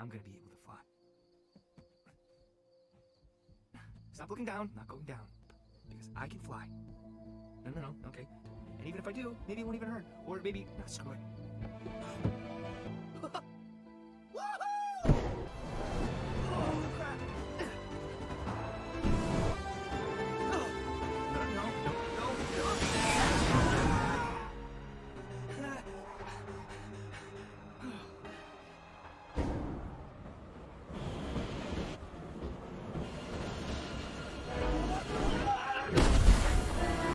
I'm gonna be able to fly. Stop looking down, not going down. Because I can fly. No, no, no, okay. And even if I do, maybe it won't even hurt. Or maybe, not screw it.